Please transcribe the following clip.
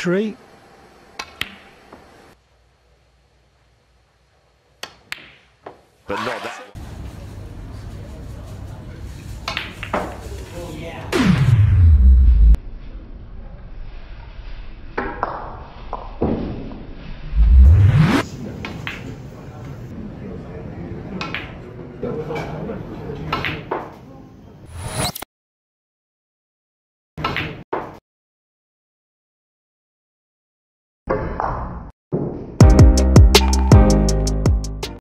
tree. But not that.